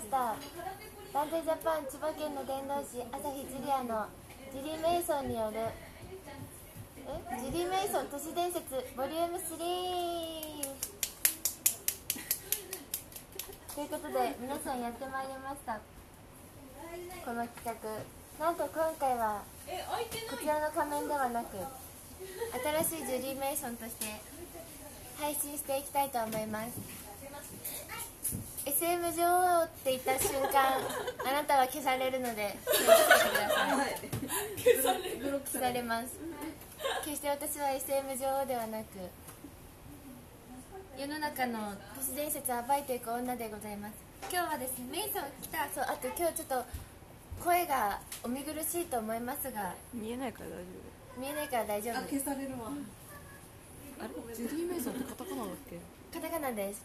した。ダンテジャパン千葉県の伝道師朝日ジュリアのジリー・メイソンによるえ？ジリー・メイソン都市伝説ボリューム3ということで皆さんやってまいりました。この企画。なんと今回はこちらの仮面ではなく新しいジュリー・メイソンとして配信していきたいと思います。SM 女王って言った瞬間あなたは消されるので気をつけてください。消される。消されます。決して私は SM 女王ではなく世の中の都市伝説を暴いていく女でございます。今日はですねメイソン来た。そうあと今日ちょっと声がお見苦しいと思いますが見えないから大丈見えないから大丈あ夫消されるわ。夫あれ？ジュリー・メイソンってカタカナだっけ？カタカナです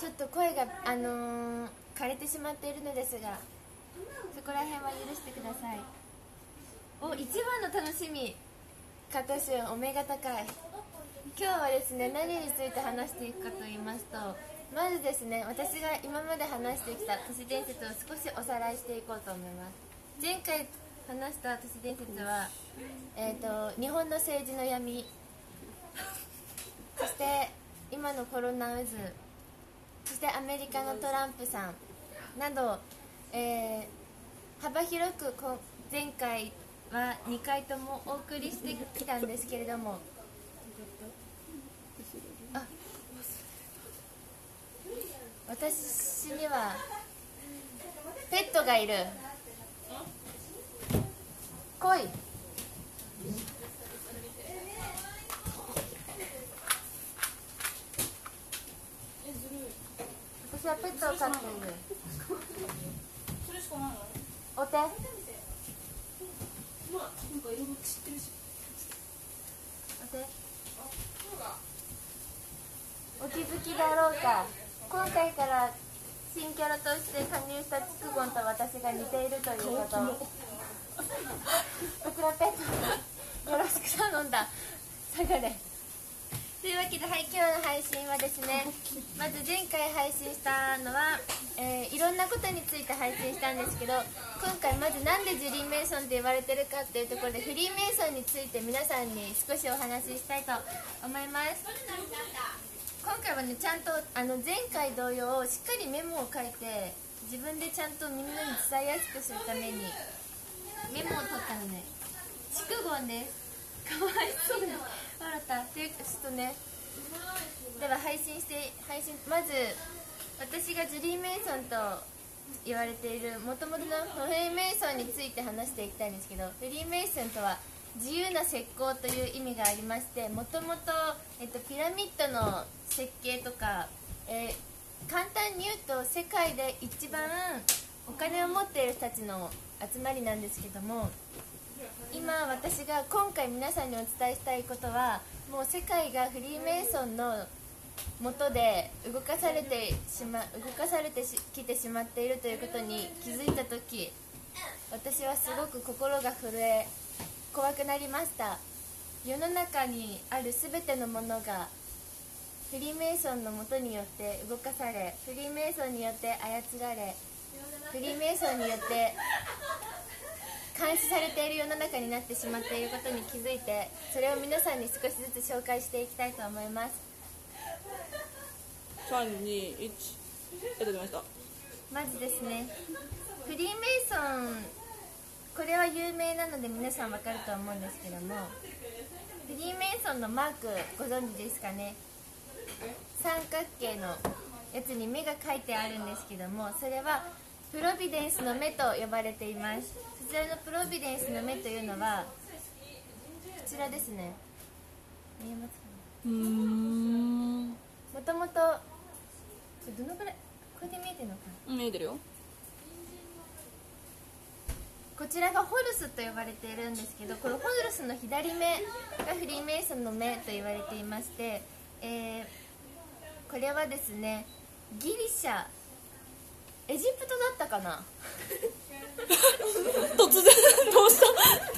ちょっと声があのー枯れてしまっているのですがそこら辺は許してください。お一番の楽しみカトシュンお目が高い。今日はですね何について話していくかと言いますとまずですね私が今まで話してきた都市伝説を少しおさらいしていこうと思います。前回話した都市伝説は、えー、と日本の政治の闇。そして今のコロナ渦。そしてアメリカのトランプさんなど、えー幅広くこ前回は2回ともお送りしてきたんですけれども。私にはペットがいる。来い。私はペットを飼っているそれしかないのお手。まあなんか色々知ってるしお手。お気づきだろうか今回から新キャラとして加入した筑ゴンと私が似ているということこちらペットよろしく頼んだ下がれというわけで、はい、今日の配信はですねまず前回配信したのは、えーいろんなことについて配信したんですけど今回まずなんでジュリー・メイソンって言われてるかっていうところでフリーメイソンについて皆さんに少しお話ししたいと思います。今回はねちゃんとあの前回同様しっかりメモを書いて自分でちゃんとみんなに伝えやすくするためにメモを取ったのね。筑言です。かわいそうに笑ったっていうかちょっとねでは配信して配信まず私がジュリー・メイソンと言われているもともとのフリー・メイソンについて話していきたいんですけどフリー・メイソンとは自由な石膏という意味がありましてもともとえっとピラミッドの設計とか、えー簡単に言うと世界で一番お金を持っている人たちの集まりなんですけども今私が今回皆さんにお伝えしたいことはもう世界がフリーメイソンの元で動かされてしま動かされてきてしまっているということに気づいた時私はすごく心が震え怖くなりました。世の中にある全てのものがフリーメイソンの元によって動かされフリーメイソンによって操られフリーメイソンによって監視されている世の中になってしまっていることに気づいてそれを皆さんに少しずつ紹介していきたいと思います。三二一えっと出ました。まずですねフリーメイソンこれは有名なので皆さんわかると思うんですけどもフリーメイソンのマークご存知ですかね？三角形のやつに目が書いてあるんですけどもそれはプロビデンスの目と呼ばれていますそちらのプロビデンスの目というのはこちらですね。見えますかね？もともとどのくらいこれで見えてるのかな？見えてるよ。こちらがホルスと呼ばれているんですけどこのホルスの左目がフリーメイソンの目と言われていまして、えーこれはですねギリシャエジプトだったかな？突然どうした？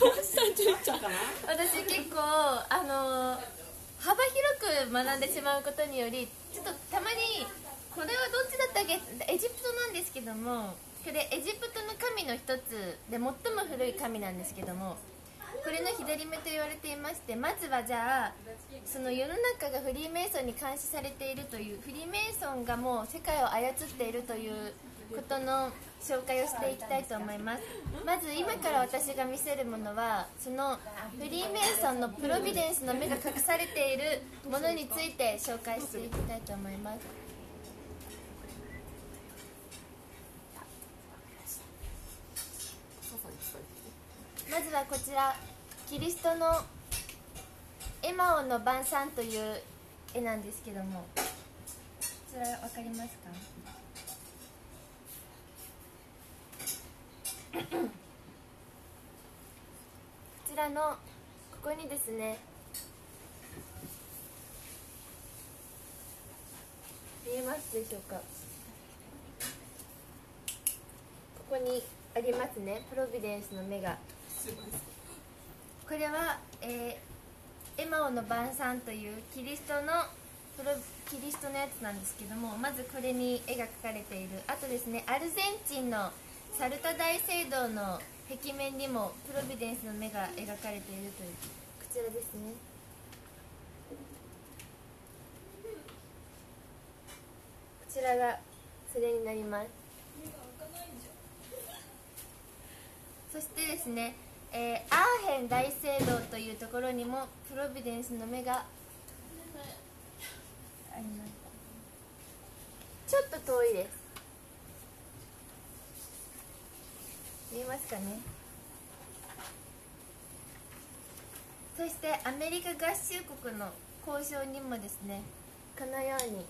どうしたジュリちゃん私結構あのー幅広く学んでしまうことによりちょっとたまにこれはどっちだったっけ？エジプトなんですけどもこれエジプトの神の一つで最も古い神なんですけどもこれの左目と言われていましてまずはじゃあその世の中がフリーメイソンに監視されているというフリーメイソンがもう世界を操っているということの紹介をしていきたいと思います。まず今から私が見せるものはそのフリーメイソンのプロビデンスの目が隠されているものについて紹介していきたいと思います。まずはこちらキリストのエマオの晩餐という絵なんですけども。こちら分かりますかここちらのここにですね見えますでしょうか？ここにありますねプロビデンスの目が。これは、えーエマオの晩餐というキリストのプロキリストのやつなんですけどもまずこれに絵が描かれている。あとですねアルゼンチンのサルタ大聖堂の壁面にもプロビデンスの目が描かれているという。こちらですね。こちらがそれになります。そしてですね、えーアーヘン大聖堂というところにもプロビデンスの目があります。ちょっと遠いです。見えますかね？そしてアメリカ合衆国の交渉にもですねこのように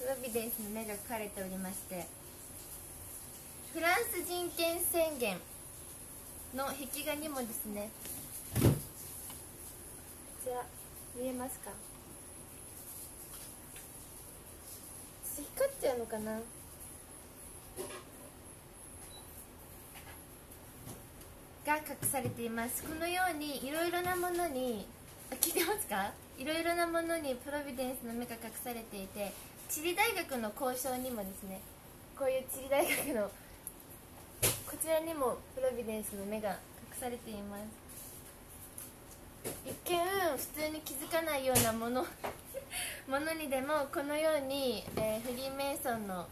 プロビデンスの目が書かれておりましてフランス人権宣言の壁画にもですねこちら見えますか？光っちゃうのかな？が隠されています。このようにいろいろなものにあ聞いてますか？いろいろなものにプロビデンスの目が隠されていて地理大学の交渉にもですねこういう地理大学のこちらにもプロビデンスの目が隠されています。一見普通に気づかないようなものものにでもこのように、えーフリーメイソンの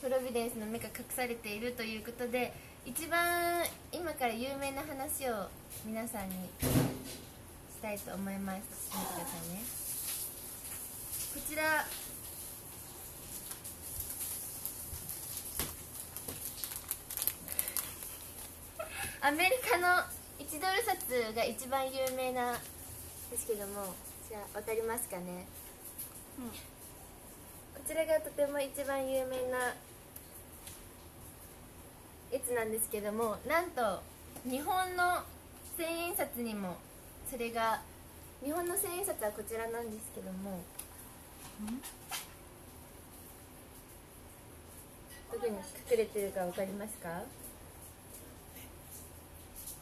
プロビデンスの目が隠されているということで一番今から有名な話を皆さんにしたいと思います。見てくださいね。こちら。アメリカの1ドル札が一番有名なんですけどもこちら分かりますかね、こちらがとても一番有名なやつなんですけどもなんと日本の千円札にもそれが日本の千円札はこちらなんですけどもどこに隠れてるか分かりますか？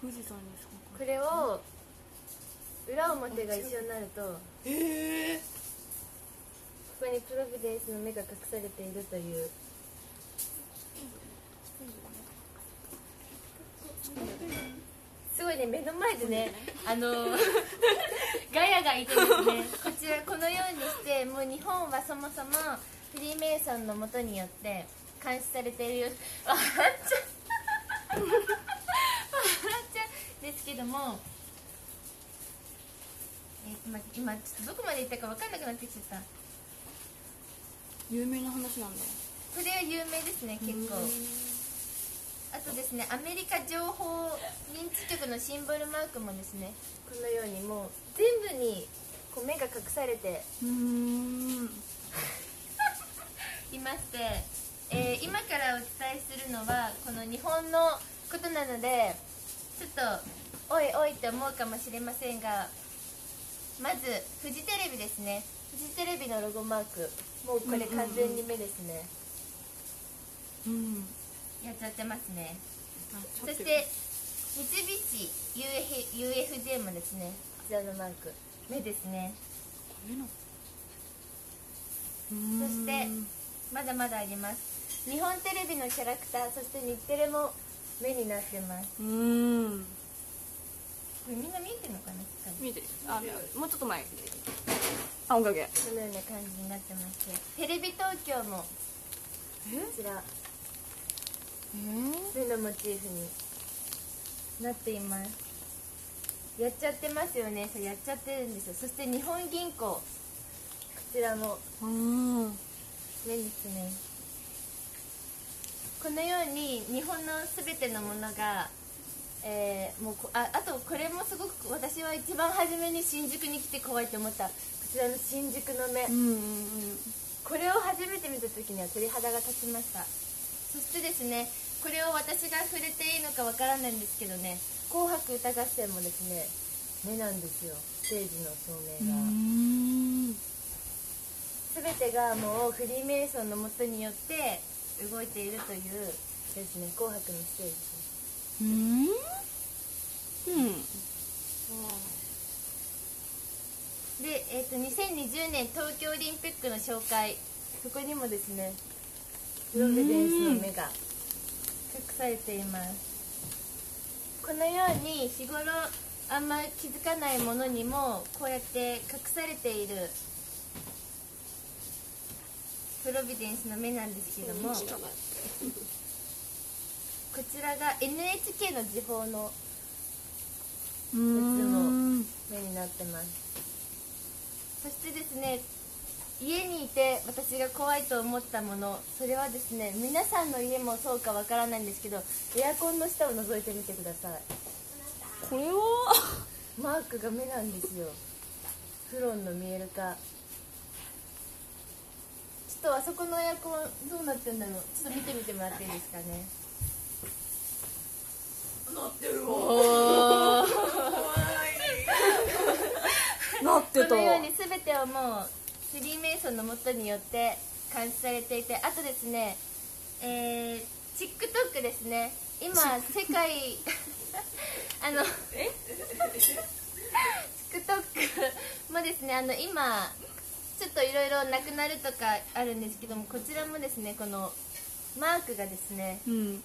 富士山ですか？これを裏表が一緒になるとこええこにプロビデンスの目が隠されているという。すごいね目の前でねあの ガヤがいてですね。こちらこのようにしてもう日本はそもそもフリーメイソンのもとによって監視されている笑っちゃう。笑っちゃう。ですけどもえー今今ちょっとどこまで行ったか分かんなくなってきちゃった。有名な話なんだ。これは有名ですね結構。あとですねアメリカ情報認知局のシンボルマークもですね。このようにもう全部にこう目が隠されて。うーん。いまして、えー今からお伝えするのはこの日本のことなのでちょっとおいおいって思うかもしれませんがまずフジテレビですね。フジテレビのロゴマーク。もうこれ完全に目ですね、うん。やっちゃってますね。そして三菱 UF UFJ もですね。こちらのマーク。目ですね。そしてまだまだあります。日本テレビのキャラクターそして日テレも目になってます。うーんみんな見えてるのかな見えてる。あもうちょっと前。あ音楽。やこのような感じになってましてテレビ東京もこえちら。え目のモチーフになっています。やっちゃってますよね。そうやっちゃってるんですよ。そして日本銀行。こちらも。うーん。目ですね。このように日本の全てのものが、えーもうこああとこれもすごく私は一番初めに新宿に来て怖いと思った。こちらの新宿の目、うんうんうん。これを初めて見た時には鳥肌が立ちました。そしてですねこれを私が触れていいのかわからないんですけどね「紅白歌合戦」もですね目なんですよ。ステージの照明が、全てがもうフリーメイソンのもとによって動いているというですね紅白のステージうん。うん。で、えー、と2020年東京オリンピックの紹介。そこにもですねプロビデンスの目が隠されています。このように日頃あんま気づかないものにもこうやって隠されているプロビデンスの目なんですけどもこちらが NHK の時報のうーん。目になってます。そしてですね家にいて私が怖いと思ったものそれはですね皆さんの家もそうかわからないんですけどエアコンの下を覗いてみてください。これは？マークが目なんですよ。フロンの見えるかちょっとあそこのエアコンどうなってんだろう。ちょっと見てみてもらっていいですかねなってた このように全てをもうフリーメイソンのもとによって監視されていてあとですねえー、TikTok ですね。今世界 あの TikTok もですねあの今ちょっといろいろなくなるとかあるんですけどもこちらもですねこのマークがですねうん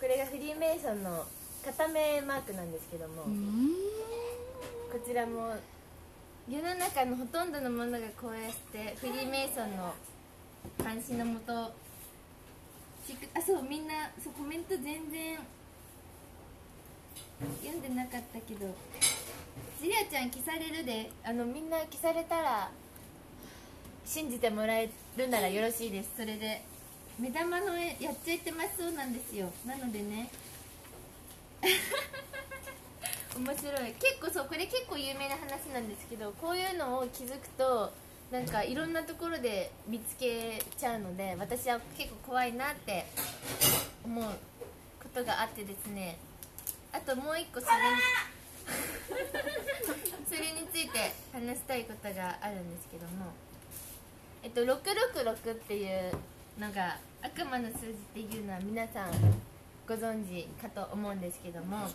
これがフリーメイソンの片目マークなんですけども、うん。こちらも世の中のほとんどのものがこうやってフリーメイソンの監視のもとあそうみんなそうコメント全然読んでなかったけどジリアちゃん消されるで。あのみんな消されたら信じてもらえるならよろしいです。それで目玉の絵やっちゃってますそうなんですよ。なのでね。面白い。結構そうこれ結構有名な話なんですけどこういうのを気づくとなんかいろんなところで見つけちゃうので私は結構怖いなって思うことがあってですね。あともう一個それに それについて話したいことがあるんですけども。えっと666っていうのが悪魔の数字っていうのは皆さんご存知かと思うんですけども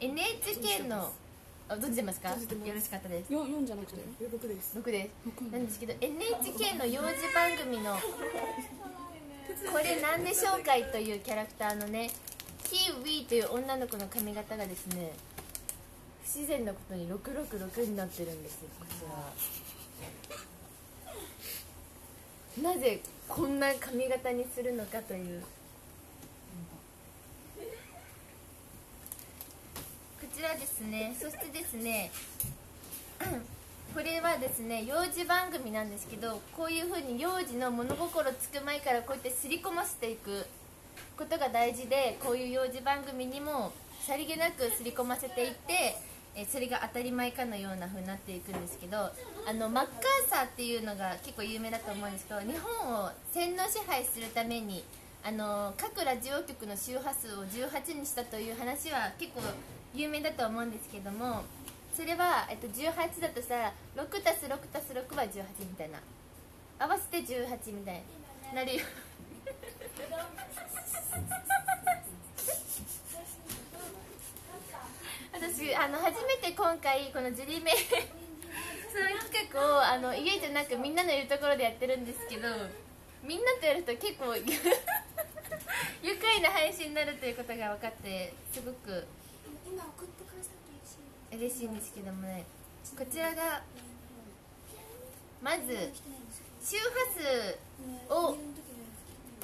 NHK のあ存じてますか？よろしかったです。よ四じゃなくて？六です。6です。六。なんですけど NHK の幼児番組の「これなんでしょうかい?」というキャラクターのねキーウィーという女の子の髪型がですね不自然なことに666になってるんですよ。こちら。なぜこんな髪型にするのかという。こちらですね。そしてですねこれはですね幼児番組なんですけどこういう風に幼児の物心つく前からこうやって刷り込ませていくことが大事でこういう幼児番組にもさりげなく刷り込ませていってえそれが当たり前かのような風になっていくんですけどあのマッカーサーっていうのが結構有名だと思うんですけど日本を洗脳支配するためにあの各ラジオ局の周波数を18にしたという話は結構有名だと思うんですけどもそれは、えっと、18だとさ 6+6+6 は18みたいな。合わせて18みたいになるよ私あの初めて今回このジュリメ その企画をあの家じゃなくみんなのいるところでやってるんですけどみんなとやると結構 愉快な配信になるということが分かってすごく今送ってくださって嬉しい嬉しいんですけどもね。こちらがまず周波数を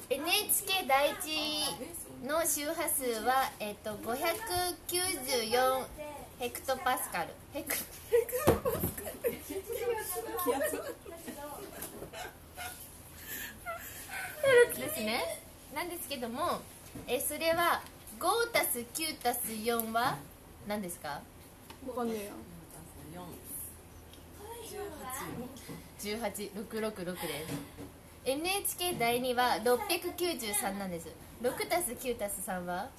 NHK 第一の周波数は、えっと594ヘクトパスカル。ヘクヘル。ツですね。なんですけどもえそれは5たす9たす4は何ですか？わかんねえや18666です。NHK 第2は693なんです6たす9たす3は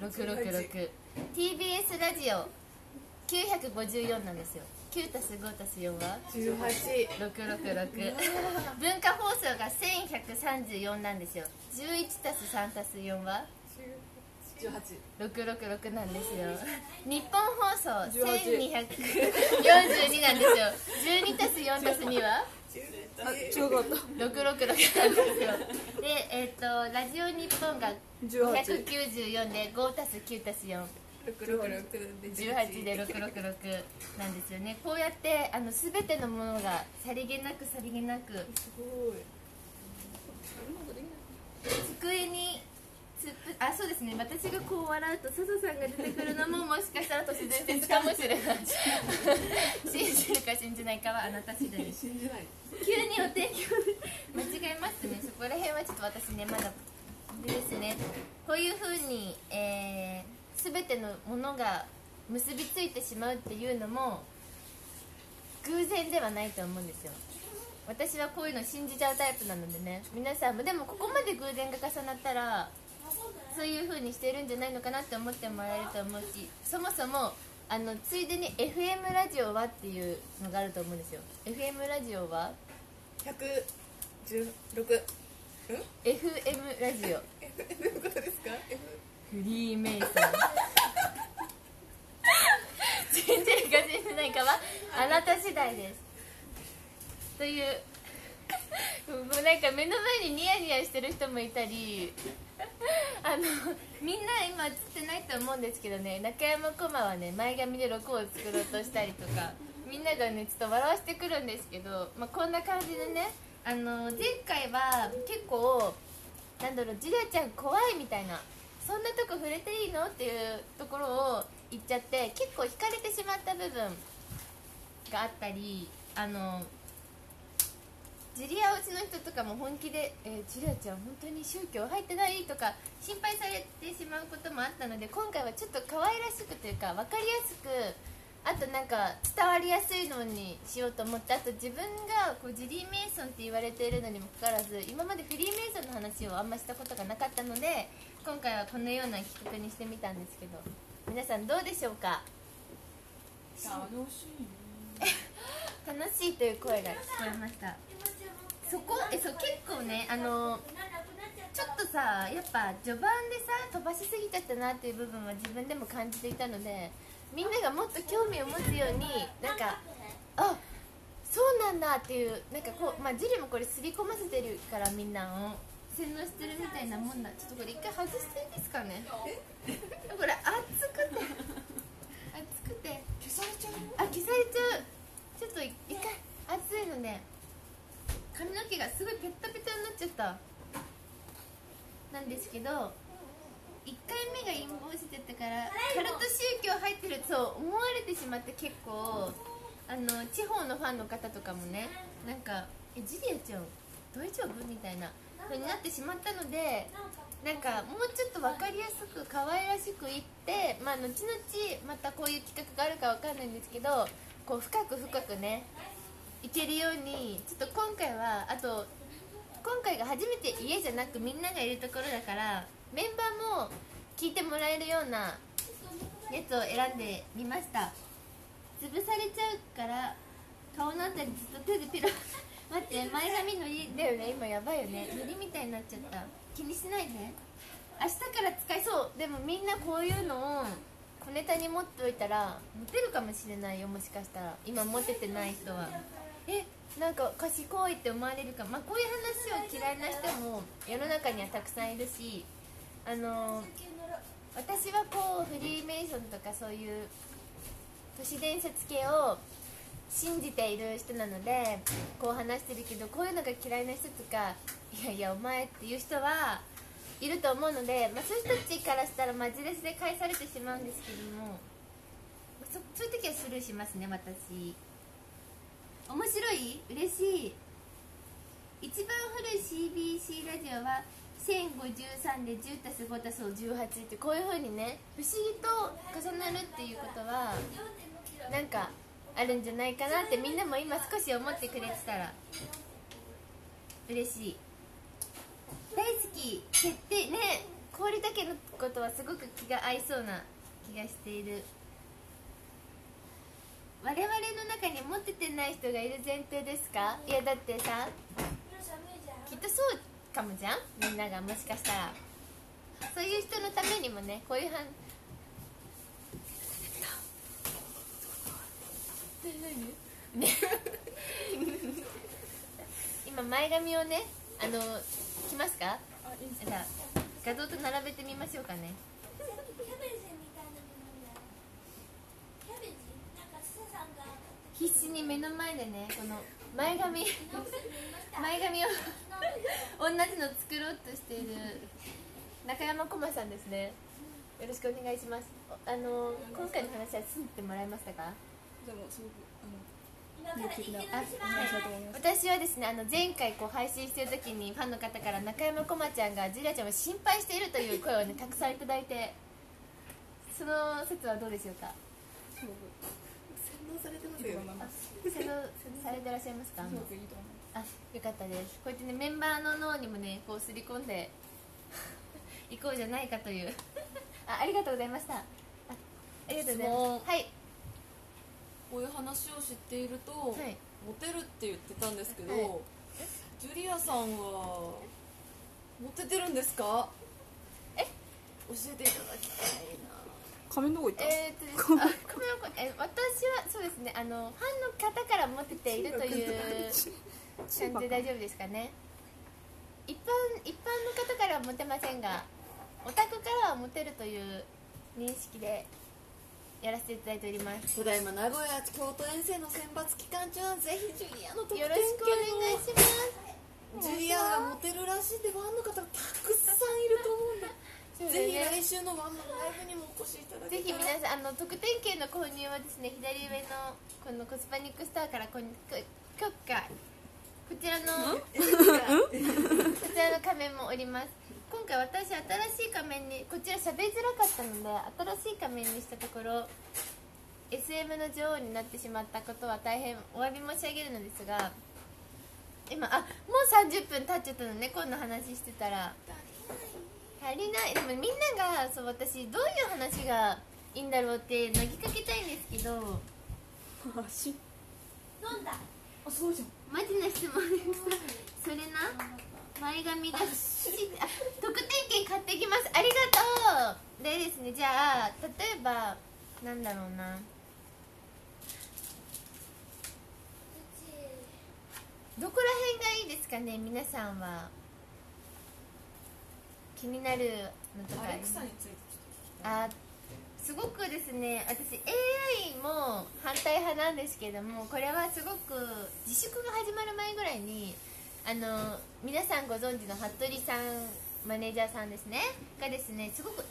666 TBS ラジオ。954なんですよ。9たす5たす4は666文化放送が1134なんですよ。11たす3たす4は666なんですよ。日本放送1242なんですよ。12たす4たす2は？あ違かった666なんですよでえっ、とラジオ日本が18 594で5たす9たす4 18で666なんですよねこうやってあの全てのものがさりげなくさりげなくすごい机にあそうですね。私がこう笑うと笹さんが出てくるのももしかしたら都市伝説かもしれない。信じるか信じないかはあなた次第です。信じない。急にお天気を間違えましたね。そこら辺はちょっと私ねまだですね。こういうふうに、えー、全てのものが結びついてしまうっていうのも偶然ではないと思うんですよ。私はこういうの信じちゃうタイプなのでね。皆さんもでもここまで偶然が重なったらそういう風にしてるんじゃないのかなって思ってもらえると思うしそもそもあのついでに FM ラジオはっていうのがあると思うんですよ。FM ラジオは？116 FM ラジオ。どういうことですか？フリーメイソン。信じるか信じないかはあなた次第です。というもうなんか目の前にニヤニヤしてる人もいたりあのみんな今映ってないと思うんですけどね中山駒はね前髪で6を作ろうとしたりとかみんながねちょっと笑わせてくるんですけど、まあ、こんな感じでねあの前回は結構なんだろうジュリアちゃん怖いみたいなそんなとこ触れていいのっていうところを言っちゃって結構惹かれてしまった部分があったりあのジュリアうちの人とかも本気で「えージュリアちゃん本当に宗教入ってない?」とか心配されてしまうこともあったので今回はちょっと可愛らしくというか分かりやすくあとなんか伝わりやすいのにしようと思ってあと自分がこうジュリー・メイソンって言われているのにもかかわらず今までフリーメイソンの話をあんましたことがなかったので今回はこのような企画にしてみたんですけど皆さんどうでしょうか？楽しい 楽しいという声が聞こえましたそこえそう結構ねあのちょっとさやっぱ序盤でさ飛ばしすぎちゃったなっていう部分は自分でも感じていたのでみんながもっと興味を持つようになんかあそうなんだっていうなんかこうまあジュリもこれ刷り込ませてるからみんなを。洗脳してるみたいなもんだ。ちょっとこれ一回外していいですかね？これ熱くて。熱くて。消されちゃう？あ消されちゃう。ちょっと一回熱いので髪の毛がすごいペッタペタになっちゃったなんですけど1回目が陰謀してたからカルト宗教入ってると思われてしまって結構あの地方のファンの方とかもねなんか「えジュリアちゃん大丈夫?」みたいな風になってしまったのでなんかもうちょっと分かりやすく可愛らしく言ってまあ後々またこういう企画があるかわかんないんですけどこう深く深くねいけるようにちょっと今回はあと今回が初めて家じゃなくみんながいるところだからメンバーも聞いてもらえるようなやつを選んでみました。潰されちゃうから顔のあたりずっと手でピロ 待って前髪のりだよね。今やばいよね。のりみたいになっちゃった。気にしないで。明日から使いそう。でもみんなこういうのを小ネタに持っておいたらモテるかもしれないよもしかしたら。今モテてない人はえなんか賢いって思われるかまあこういう話を嫌いな人も世の中にはたくさんいるしあの私はこうフリーメイソンとかそういう都市伝説系を信じている人なのでこう話してるけどこういうのが嫌いな人とかいやいやお前っていう人はいると思うので、まあ、そういう人たちからしたらマジレスで返されてしまうんですけどもそそういう時はスルーしますね私。面白い？嬉しい。一番古い CBC ラジオは1053で 10+5 たす18ってこういう風にね不思議と重なるっていうことはなんかあるんじゃないかなってみんなも今少し思ってくれてたら嬉しい。大好き。決定。ね氷だけのことはすごく気が合いそうな気がしている。我々の中に持っててない人がいる前提ですか？いやだってさきっとそうかもじゃん？みんながもしかしたら。そういう人のためにもねこういうはん。ね 今前髪をねあの来ますか？じゃあ画像と並べてみましょうかねキャベツみたいなものだキャベツなんかスさんが必死に目の前でねこの前髪 前髪を 同じの作ろうとしている中山駒さんですね。よろしくお願いします。あの今回の話は済んでもらえましたか？でもすごくあの私はですねあの前回こう配信してる時にファンの方から中山こまちゃんがジュリアちゃんを心配しているという 声をねたくさんいただいてその説はどうでしょうか？すごく洗脳されてますよいいと思います。洗脳されてらっしゃいますか？すごくいいと思います。あよかったですこうやってねメンバーの脳にもねこうすり込んでいこうじゃないかというあありがとうございましたあありがとうございますはいこういう話を知っていると、はいモテるって言ってたんですけど、はいジュリアさんはモテてるんですかえ教えていただきたいな仮面どこ行ったえーっとですあごめんなさいえ私はそうですねあのファンの方からモテているという感じで大丈夫ですかね。一般一般の方からはモテませんがオタクからはモテるという認識でやらせていただいております。ただいま名古屋京都遠征の選抜期間中はぜひジュリアの特典よろしくお願いします。ジュリアがモテるらしいんでファンの方たくさんいると思うんでそうだぜひね来週のワンマンライブにもお越しいただけぜひ皆さんあの特典券の購入はですね左上のこのコスパニックスターからこここかこちらのこちらの仮面もおります。今回私新しい仮面にこちら喋りづらかったので新しい仮面にしたところ SM の女王になってしまったことは大変お詫び申し上げるのですが今あもう30分経っちゃったのねこんな話してたら足りない。でもみんながそう私どういう話がいいんだろうって投げかけたいんですけど。足？飲んだ。あそうじゃん。マジな質問です。それな？前髪が。特典券買ってきます。ありがとう。でですねじゃあ例えばなんだろうな。どこら辺がいいですかね皆さんは気になるのとかあす？ごくですね。私 AI も反対派なんですけどもこれはすごく自粛が始まる前ぐらいにあの皆さんご存知の服部さんマネージャーさんですね。がですねすごく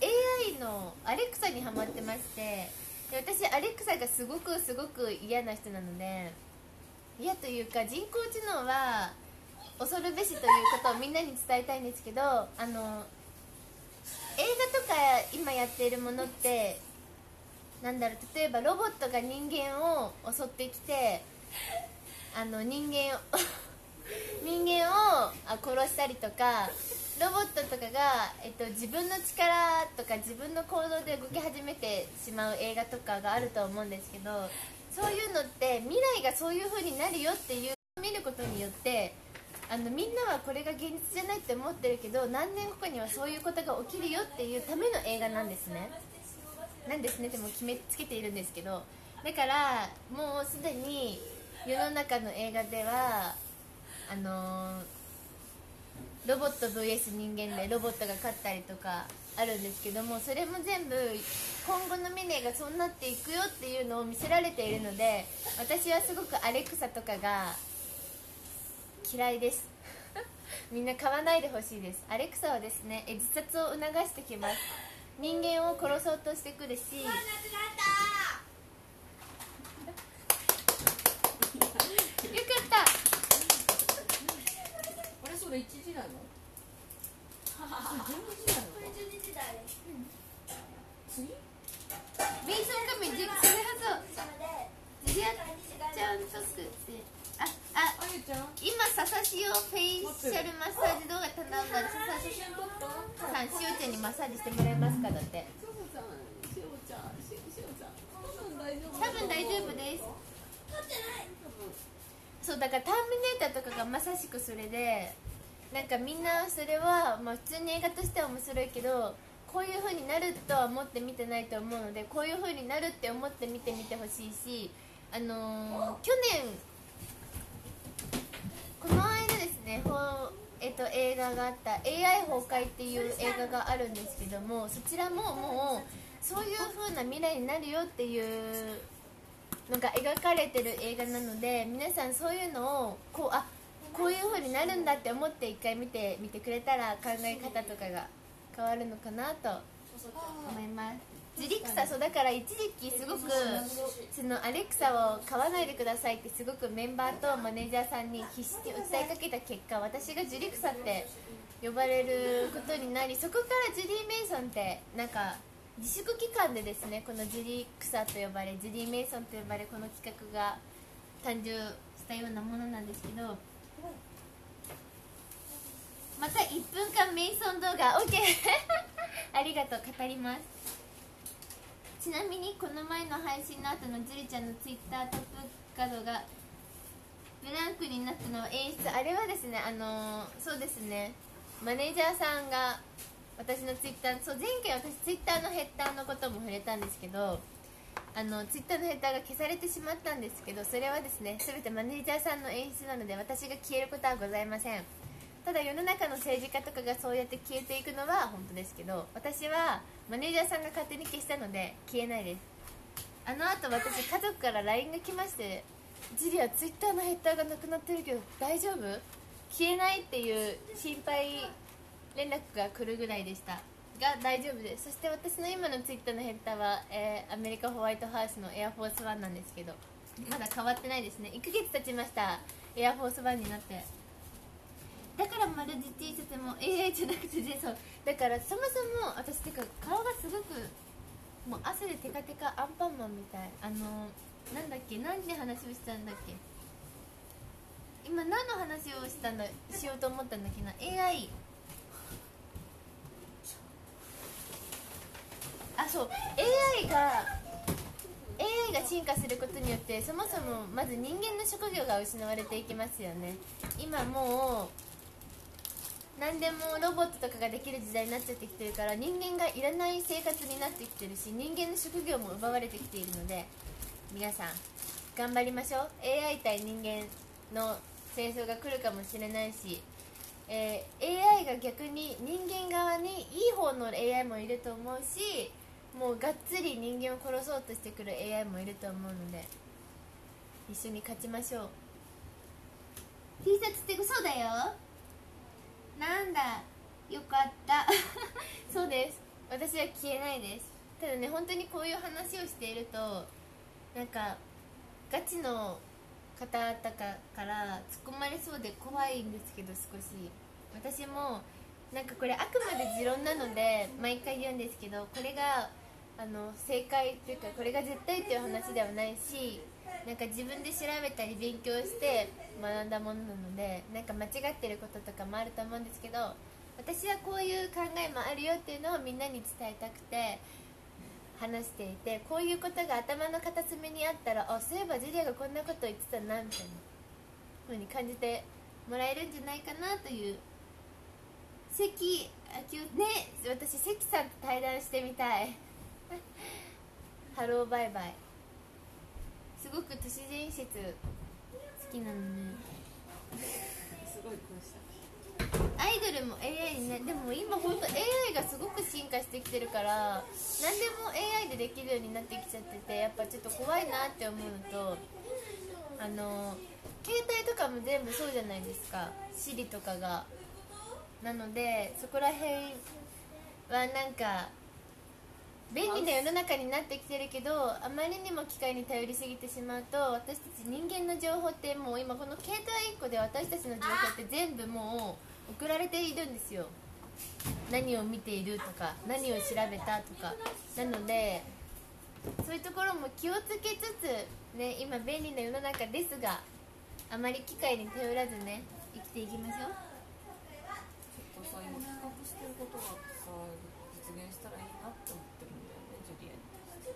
AI のアレクサにハマってましてで私アレクサがすごくすごく嫌な人なので嫌というか人工知能は恐るべしということをみんなに伝えたいんですけどあの映画とか今やってるものってなんだろう例えばロボットが人間を襲ってきてあの人間を 人間をあ殺したりとかロボットとかが、えっと、自分の力とか自分の行動で動き始めてしまう映画とかがあると思うんですけどそういうのって未来がそういう風になるよっていう見ることによってあのみんなはこれが現実じゃないって思ってるけど何年後かにはそういうことが起きるよっていうための映画なんですね。なんですね。っても決めつけているんですけど。だからもうすでに世の中の映画ではあのーロボット VS 人間でロボットが勝ったりとかあるんですけどもそれも全部今後の未来がそうなっていくよっていうのを見せられているので私はすごくアレクサとかが嫌いです。みんな買わないでほしいです。アレクサはですねえ自殺を促してきます。人間を殺そうとしてくるし。なくなったよかった。あれそれ1時なの？それ12時なのこれ12時台次？メイソンガメじそれはそう。なのでジリア2時台ちゃんと作ってあああゆちゃん今ささしをフェイシャルマッサージ動画頼んだらささしさんしおちゃんにマッサージしてもらえますかだって。しおちゃんしおちゃんししおちゃん多分大丈夫です。撮ってないそうだからターミネーターとかがまさしくそれでなんかみんなそれは、まあ、普通に映画としては面白いけどこういう風になるとは思って見てないと思うのでこういう風になるって思って見てみてほしいしあのー去年この間ですねえっと映画があった AI 崩壊っていう映画があるんですけどもそちらももうそういう風な未来になるよっていうのが描かれてる映画なので皆さんそういうのをこうあこういう風になるんだって思って一回見てみてくれたら考え方とかが変わるのかなと思います。ジリクサそうだから一時期すごくそのアレクサを買わないでくださいってすごくメンバーとマネージャーさんに必死に訴えかけた結果私がジュリクサって呼ばれることになりそこからジュディ・メイソンってなんか自粛期間でですねこのジュディクサと呼ばれジュディ・メイソンと呼ばれこの企画が誕生したようなものなんですけどまた1分間メイソン動画 OK ありがとう語ります。ちなみにこの前の配信の後のジュリちゃんのツイッタートップ画像がブランクになったのは演出あれはですねあのーそうですねマネージャーさんが私のツイッターそう前回私ツイッターのヘッダーのことも触れたんですけどあのツイッターのヘッダーが消されてしまったんですけどそれはですね全てマネージャーさんの演出なので私が消えることはございません。ただ世の中の政治家とかがそうやって消えていくのは本当ですけど私はマネージャーさんが勝手に消したので消えないです。あの後私家族から LINE が来まして「ジリアツイッターのヘッダーがなくなってるけど大丈夫？消えない?」っていう心配連絡が来るぐらいでした。が大丈夫です。そして私の今のツイッターのヘッダーは、えーアメリカホワイトハウスのエアフォースワンなんですけどまだ変わってないですね。1ヶ月経ちました。エアフォースワンになって。だからマルチ T シャツも AI じゃなくてでそう。だからそもそも私てか顔がすごくもう汗でテカテカアンパンマンみたい。あのなんだっけ何で話をしたんだっけ。今何の話をしたんだしようと思ったんだっけ？な AI あそう。AI が AI が進化することによってそもそもまず人間の職業が失われていきますよね。今もう何でもロボットとかができる時代になっちゃってきてるから人間がいらない生活になってきてるし人間の職業も奪われてきているので皆さん頑張りましょう。AI 対人間の戦争が来るかもしれないし、えー AI が逆に人間側にいい方の AI もいると思うしもうがっつり人間を殺そうとしてくる AI もいると思うので一緒に勝ちましょう。T シャツって嘘だよ。なんだよかった。そうです。私は消えないです。ただね本当にこういう話をしているとなんかガチの方々から突っ込まれそうで怖いんですけど少し。私もなんかこれあくまで持論なので毎回言うんですけどこれがあの正解っていうかこれが絶対っていう話ではないしなんか自分で調べたり勉強して学んだものなのでなんか間違ってることとかもあると思うんですけど私はこういう考えもあるよっていうのをみんなに伝えたくて話していてこういうことが頭の片隅にあったらあそういえばジュリアがこんなこと言ってたなみたいな風に感じてもらえるんじゃないかなという関あきね私関さんと対談してみたい。ハローバイバイ。すごく都市伝説好きなのねすごい声した。アイドルも AI にねでも今本当 AI がすごく進化してきてるから何でも AI でできるようになってきちゃっててやっぱちょっと怖いなって思うのとあの携帯とかも全部そうじゃないですか。Siri とかが。なのでそこら辺はなんか便利な世の中になってきてるけどあまりにも機械に頼りすぎてしまうと私たち人間の情報ってもう今この携帯1個で私たちの情報って全部もう送られているんですよ。何を見ているとか何を調べたとか。なのでそういうところも気をつけつつね今便利な世の中ですがあまり機械に頼らずね生きていきましょう。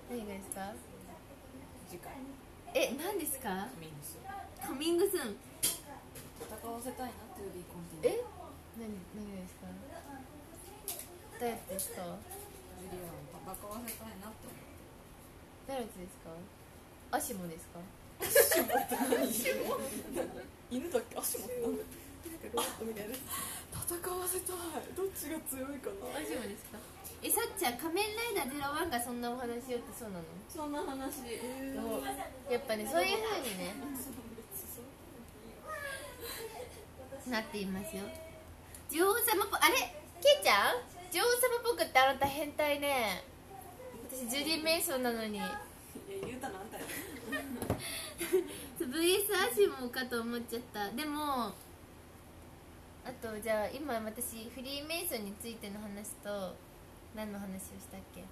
何がですか？次回。え何ですか？ミンスカミングスン。戦わせたいなっていうリコンティえ？何何がですか？ですか？ジュリアを戦わせたいなって思って。誰とですか？アシモですか？犬だっけ？ってなんだロボットみたいな。戦わせたい。どっちが強いかな。アシモですか？えさっちゃん仮面ライダー01がそんなお話しようってそうなの？そんな話。やっぱねそういう風にねなっていますよ。女王様ぽあれ？ケイちゃん？女王様っぽくってあなた変態ね。私ジュリー・メイソンなのに。いや言うたのあんたや。VS アシモかと思っちゃった。でもあとじゃあ今私フリーメイソンについての話と何の話をしたっけ？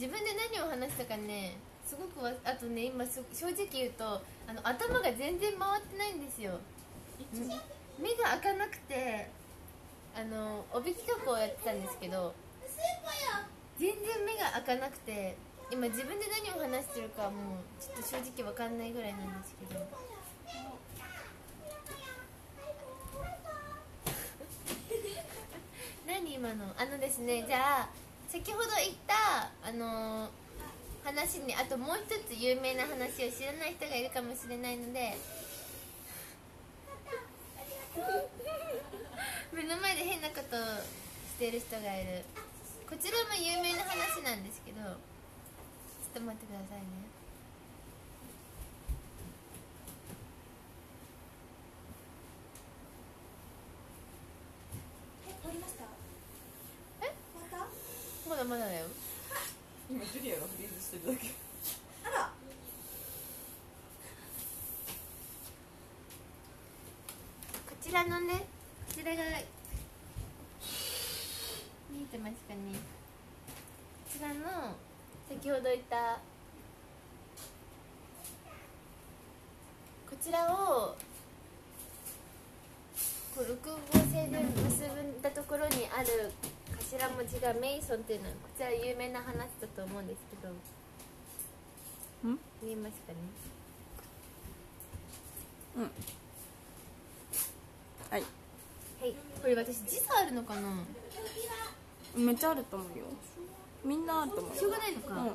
自分で何を話したかねすごくわあとね今す正直言うとあの頭が全然回ってないんですよ。目が開かなくてあの帯企画をやってたんですけど全然目が開かなくて今自分で何を話してるかもうちょっと正直わかんないぐらいなんですけど何今の。あのですねじゃあ先ほど言ったあの話にあともう一つ有名な話を知らない人がいるかもしれないので 目の前で変なことをしてる人がいる。こちらも有名な話なんですけどちょっと待ってくださいねえ終わりましたえ終わっまだまだだよ。今ジュリアがフリーズしてるだけ。たあら。こちらのねこちらが見えてますかね。こちらの先ほど言ったこちらをこう6号線で結んだところにある頭文字がメイソンっていうのはこちら有名な話だと思うんですけどん？見えますかね？はい。はい。これ私時差あるのかな？めっちゃあると思うよ。みんなあると思うしょうがないのか、うん。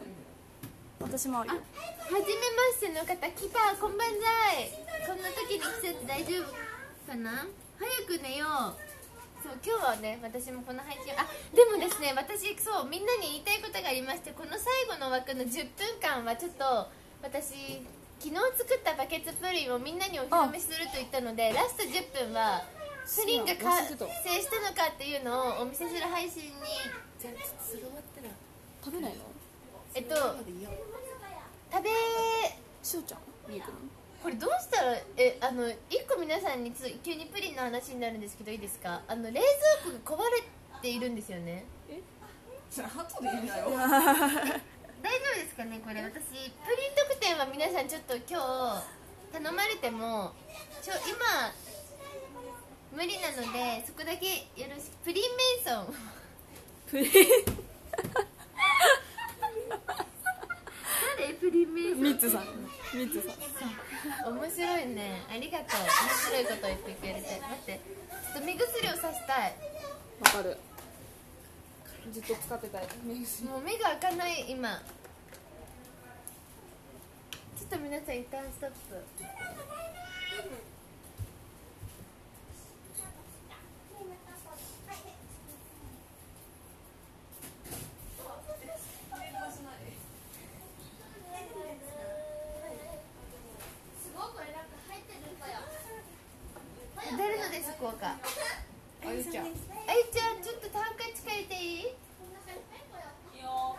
私もあるあ、よ。はじめましての方来たこんばんざい。こんな時に来ちゃって大丈夫かな？早く寝ようそう今日はね私もこの配信あでもですね私そうみんなに言いたいことがありましてこの最後の枠の10分間はちょっと私昨日作ったバケツプリンをみんなにお披露目すると言ったのでラスト10分はプリンが完成したのかっていうのをお見せする配信にじゃあちょっとそれ終わったら食べないの？えっと食べしおちゃん？これどうしたらえあの一個皆さんにつ急にプリンの話になるんですけどいいですか？あの冷蔵庫が壊れているんですよね。それ後でいいんだよ。大丈夫ですかねこれ。私プリン特典は皆さんちょっと今日頼まれてもちょ今無理なのでそこだけよろしく。プリンメイソン。プリン？誰？プリンメイソン。ミッツさん。ミッツさん面白いね。ありがとう。面白いこと言ってくれて。待って。ちょっと目薬をさしたい。わかる。ずっと使ってたい。目薬もう目が開かない今。ちょっと皆さん一旦ストップ。こうかあゆちゃん。あゆちゃんちょっとハンカチ借りていい？いいよ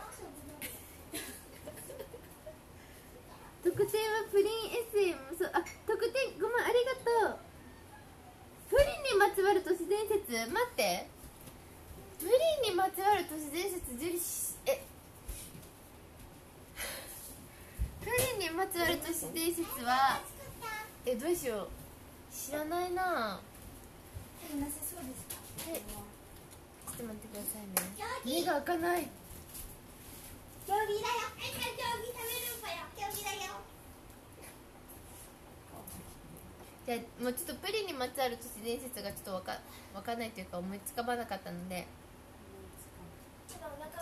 特典はプリン SM そうあ特典ごめんありがとう。プリンにまつわる都市伝説？待って。プリンにまつわる都市伝説樹里しえ。プリンにまつわる都市伝説はえどうしよう。知らないな。ぁなさそうですか？はいちょっと待ってくださいね。目が開かないじゃあもうちょっとプリンにまつわる都市伝説がちょっとわかわかんないというか思いつかばなかったので。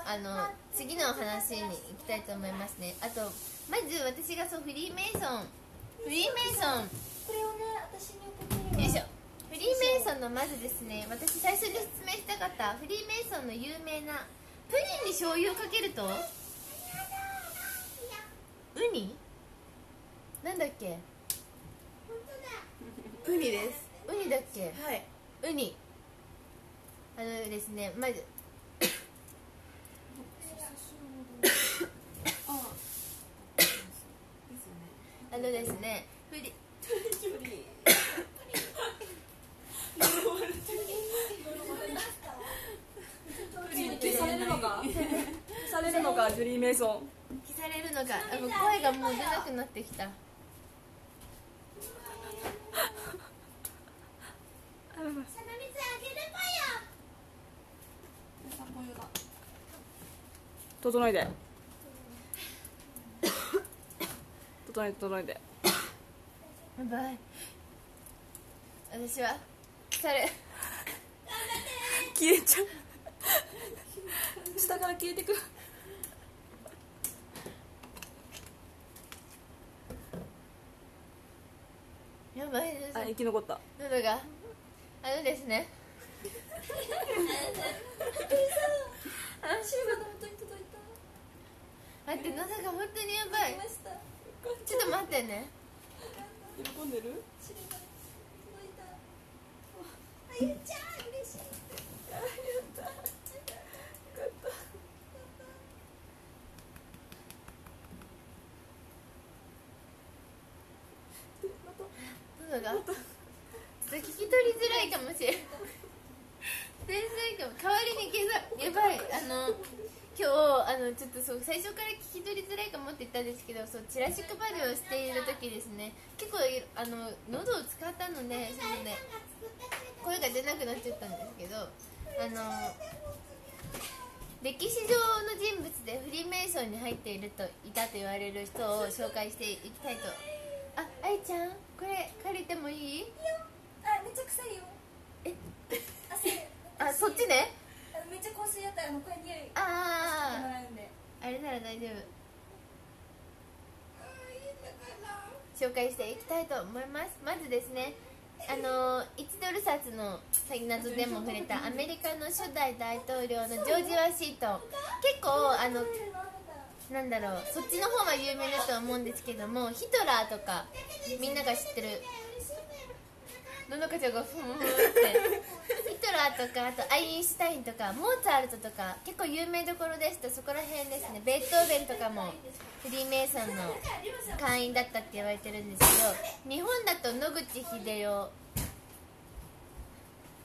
あの次の話に行きたいと思いますね。あとまず私がそうフリーメイソン。フリーメイソン。これをね私にフリーメイソンのまずですね私最初に説明したかったフリーメイソンの有名なプリンに醤油をかけるとウニ？なんだっけ？ウニです。ウニだっけ？はい。ウニ。あのですねまずあのですねフリジョリ消されるのかーされるのかジュリー・メイソン消されるのがあもう声がもう出なくなってきた。その水あげる整えて。整えて整えて。やばい。私はそれ 消えちゃう。下から消えてくやばいです。あ生き残った。喉が。あのですね。シュガの元に届いた。待って喉が本当にやばい。ちょっと待ってね。喜んでる？あゆちゃん嬉しいが。ちょっと聞き取りづらいかもしれない全然かも代わりに消さやばい。あの今日あのちょっとそう最初から聞き取りづらいかもって言ったんですけどそうチラシ配りをしている時ですね。結構あの喉を使ったのでそのね声が出なくなっちゃったんですけどあの歴史上の人物でフリーメイソンに入っているといたと言われる人を紹介していきたいと。あ愛ちゃん？これ借りてもいい？あめっちゃ臭いよ。え？汗あそっちね？めっちゃ香水やったらあのこれ匂いあああれなら大丈夫。紹介していきたいと思います。まずですねあの1ドル札の謎でも触れたアメリカの初代大統領のジョージ・ワシントン。結構あのなんだろうそっちの方は有名だと思うんですけどもヒトラーとかみんなが知ってる。ののかちゃんがふーんって。ヒトラーとかあとアインシュタインとかモーツァルトとか結構有名どころですとそこら辺ですね。ベートーベンとかもフリーメイソンの会員だったって言われてるんですけど日本だと野口英世。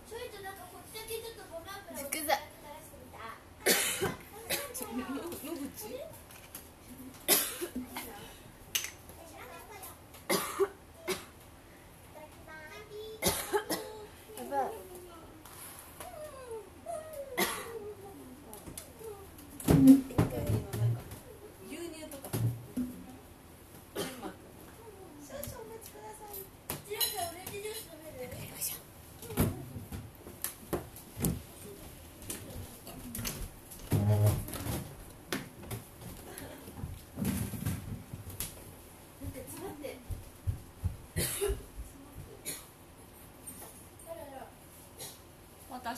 それとなんかこっちだけちょっとごま油 を熟座野口やばい牛乳とか少々お待ちくださいジュースオレンジジュース飲める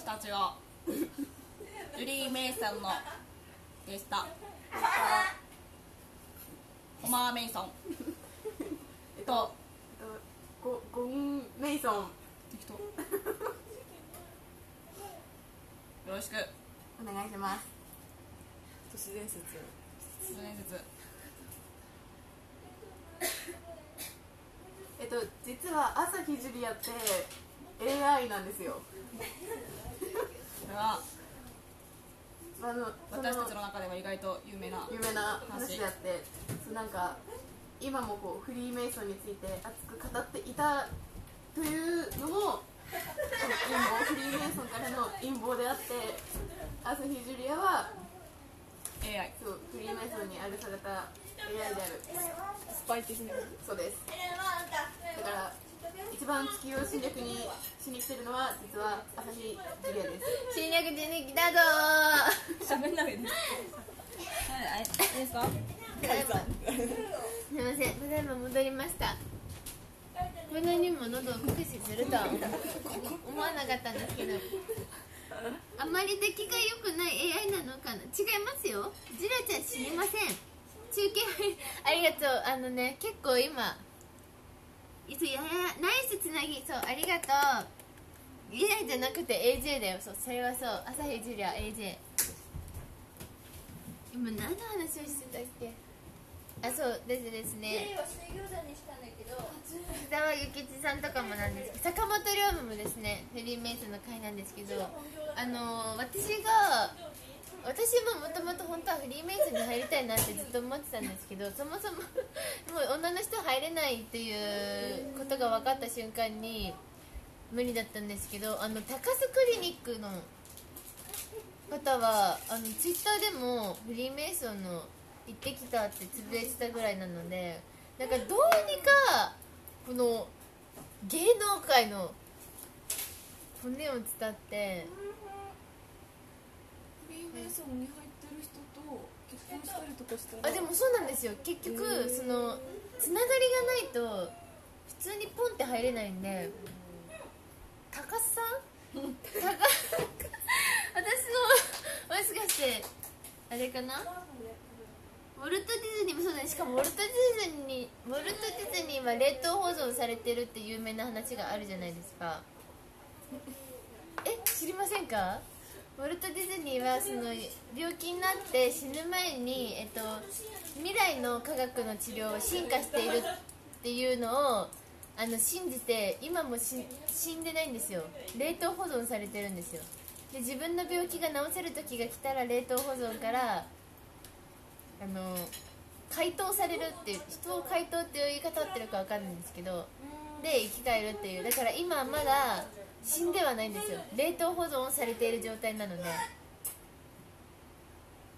たちはジュリー・メイソンのでした。ホマー・メイソンえっと。ゴゴンメイソン適当。よろしく。お願いします。都市伝説。伝説。えっと実は朝日ジュリアって AI なんですよこれはあの私たちの中では意外と有名な有名な話。であってそうなんか今もこうフリーメイソンについて熱く語っていたというのもその陰謀フリーメイソンからの陰謀であって朝日ジュリアは AI そうフリーメイソンにあるされた AI である。スパイ的な。そうです。だから一番地球を侵略にしに来てるのは実は朝日ジュリアです。侵略時に来たぞ喋んないではい、いいですか？ただいま。すみません。ただいま戻りました。こんなにも喉を酷使するとは思わなかったんですけど。あまり出来が良くない AI なのかな？違いますよ。ジュラちゃん死にません。中継 ありがとう。あのね結構今いつややナイスつなぎ。そうありがとう。AI じゃなくて AJ だよ。そうそれはそう。朝日ジュリア AJ 今何の話をしてたっけ？あそうですですね。は水餃子にしたんだけど。北川幸一さんとかもなんです。けど坂本龍馬もですねフリーメイソンの会なんですけどあのー私が私ももともと本当はフリーメイソンに入りたいなってずっと思ってたんですけどそもそも もう女の人入れないっていうことが分かった瞬間に無理だったんですけどあの高須クリニックの方はあのツイッターでもフリーメイソンの行ってきたってつぶやいてたぐらいなのでなんかどうにかこの芸能界の骨を伝ってフリーメイソンに入ってる人と結婚したりとかしたらあでもそうなんですよ。結局そのつながりがないと普通にポンって入れないんで高須さ？ん高 私のもしかしてあれかな？ウォルト・ディズニーもそうだね。しかもウォルト・ディズニーウォルト・ディズニーは冷凍保存されてるって有名な話があるじゃないですか。え知りませんか？ウォルト・ディズニーはその病気になって死ぬ前に、えっと、未来の科学の治療は進化しているっていうのをあの信じて今も死んでないんですよ。冷凍保存されてるんですよ。で自分の病気が治せる時が来たら冷凍保存からあの解凍されるっていう人を解凍っていう言い方合ってるか分かんないんですけどで生き返るっていう。だから今まだ死んではないんですよ。冷凍保存されている状態なので。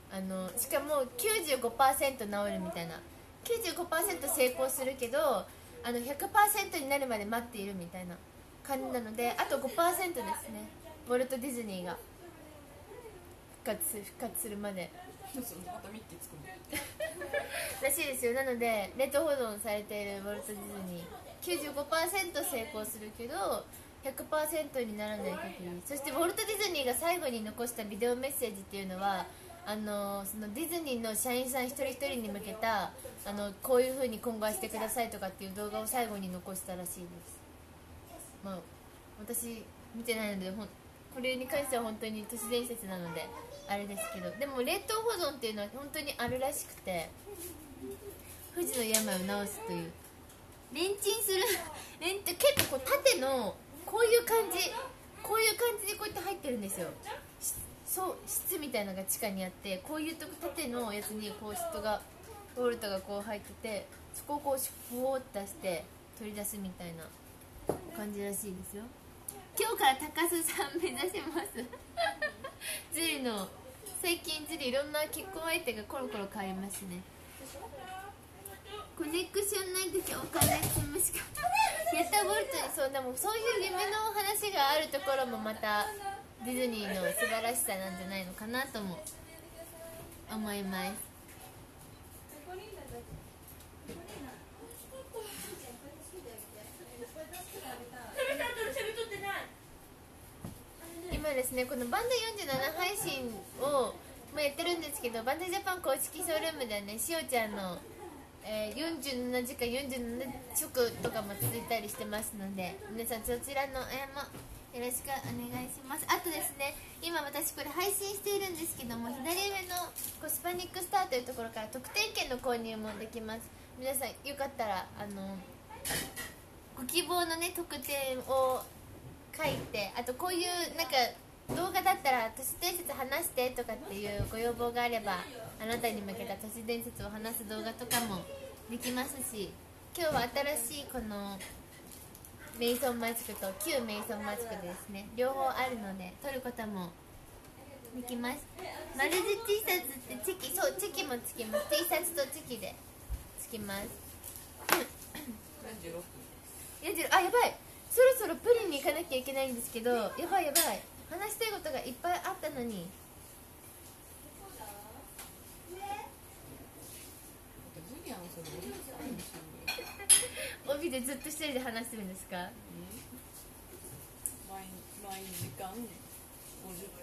あのしかも95%治るみたいな。95%成功するけどあの100%になるまで待っているみたいな感じなのであと5%ですね。ウォルト・ディズニーが。復活す復活するまで。らしいですよ。なので冷凍保存されているウォルト・ディズニー95%成功するけど100%にならない限りそしてウォルト・ディズニーが最後に残したビデオメッセージっていうのはあのそのディズニーの社員さん一人一人に向けたあのこういう風に今後はしてくださいとかっていう動画を最後に残したらしいです。まあ私見てないのでほんこれに関しては本当に都市伝説なのであれですけど。でも冷凍保存っていうのは本当にあるらしくて不治の病を治すという。レンチンするレンって結構こう縦のこういう感じ。こういう感じでこうやって入ってるんですよ。そう質みたいなのが地下にあってこういうとこ縦のやつにこう人がボルトがこう入っててそこをこうシュポーって出して取り出すみたいな感じらしいですよ。今日から高須さん目指します。ジリの最近ジュリいろんな結婚相手がコロコロ変わりますね。コネクションない時はお金積むしかやった。ボルトにそうでもそういう夢の話があるところもまたディズニーの素晴らしさなんじゃないのかなとも思います。今ですねこのバンダイ47配信をもやってるんですけどバンダイジャパン公式ショールームではねしおちゃんの、えー47時間47食とかも続いたりしてますので皆さんそちらのえーもよろしくお願いします。あとですね今私これ配信しているんですけども左上のコスパニックスターというところから特典券の購入もできます。皆さんよかったらあのご希望のね特典を書いてあとこういうなんか動画だったら都市伝説話してとかっていうご要望があればあなたに向けた都市伝説を話す動画とかもできますし今日は新しいこのメイソンマスクと旧メイソンマスクですね。両方あるので撮ることもできます。マルチ T シャツってチェキそうチェキもつきます。T シャツとチェキでつきます。46分。やってるあやばい。そろそろプリンに行かなきゃいけないんですけどやばいやばい。話したいことがいっぱいあったのに。ジュリアンそれ帯でずっと一人で話してるんですか？毎毎時間50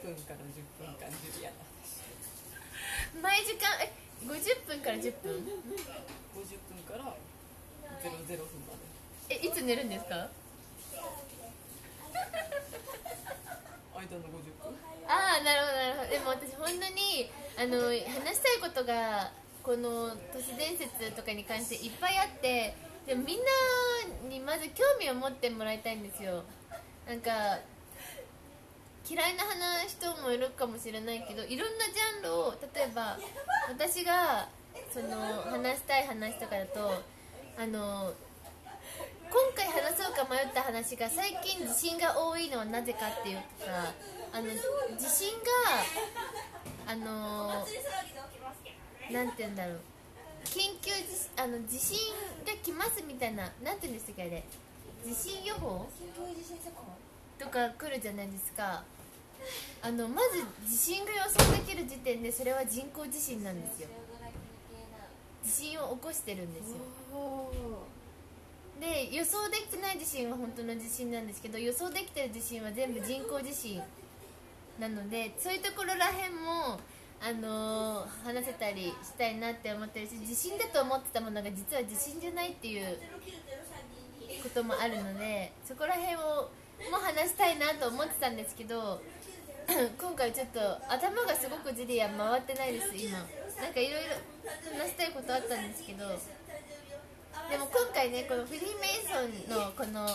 分から10分間ジュリアンの話毎時間？え50分から10分？50分から00分まで。えいつ寝るんですか？間の50分。ああなるほどなるほど。でも私本当にあの話したいことがこの都市伝説とかに関していっぱいあってでもみんなにまず興味を持ってもらいたいんですよ。なんか嫌いな話人もいるかもしれないけどいろんなジャンルを例えば私がその話したい話とかだとあの今回話そうか迷った話が最近地震が多いのはなぜかっていうかあの地震があのなんて言うんだろう。緊急地あの地震が来ますみたいななんて言うんでしたっけあれ。地震予報？とか来るじゃないですか。あのまず地震が予想できる時点でそれは人工地震なんですよ。地震を起こしてるんですよ。で予想できてない地震は本当の地震なんですけど予想できてる地震は全部人工地震なのでそういうところらへんも、あのー話せたりしたいなって思ってるし地震だと思ってたものが実は地震じゃないっていうこともあるのでそこら辺をも話したいなと思ってたんですけど 今回ちょっと頭がすごくジュリア回ってないです今。なんかいろいろ話したいことあったんですけどでも今回ねこのフリーメイソンのこの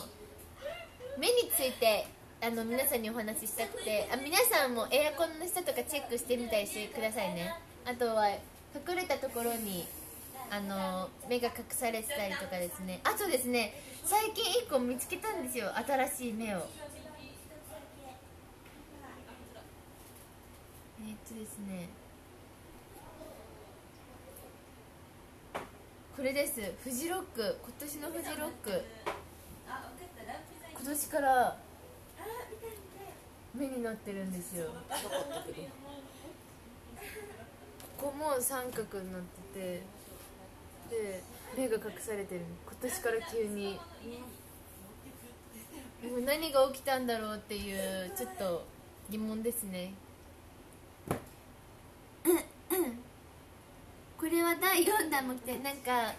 目についてあの皆さんにお話ししたくてあ皆さんもエアコンの下とかチェックしてみたりしてくださいね。あとは隠れたところにあの目が隠されてたりとかですね。あとですね。最近1個見つけたんですよ。新しい目を。えっとですね。これです。フジロック。今年のフジロック。今年から目になってるんですよ。ここ。も三角になっててで目が隠されてる。今年から急に。何が起きたんだろうっていうちょっと疑問ですね。これは第4弾も来てなんか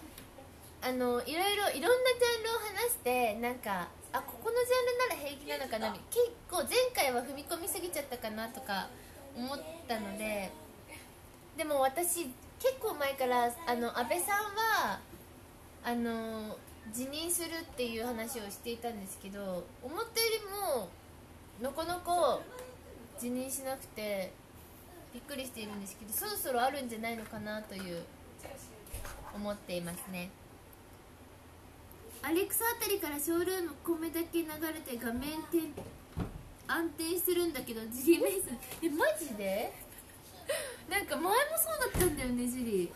あのいろいろいろんなジャンルを話してなんかあここのジャンルなら平気なのかな？結構前回は踏み込みすぎちゃったかなとか思ったのででも私結構前からあの安倍さんはあの辞任するっていう話をしていたんですけど思ったよりものこのこ辞任しなくてびっくりしているんですけどそろそろあるんじゃないのかなという思っていますねアレクサあたりからショールーム米だけ流れて画面転安定してるんだけどジリーメイスえマジで？なんか前もそうだったんだよねジリ。ー